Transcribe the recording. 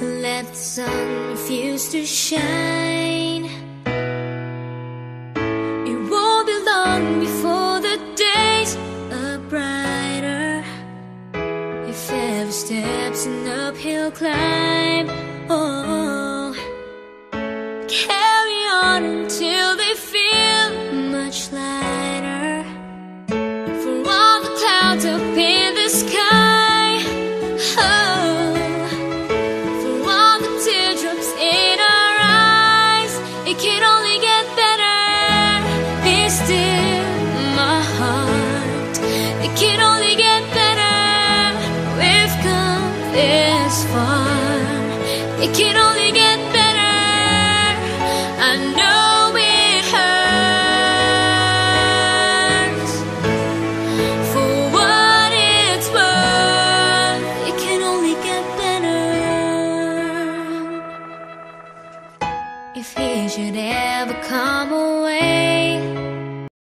Let the sun refuse to shine. It won't be long before the days are brighter. If every step's an uphill climb, oh, carry on until they feel much lighter. For all the clouds in can only get better. Be still, my heart. It can only get better. We've come this far. It can only get If he should ever come away,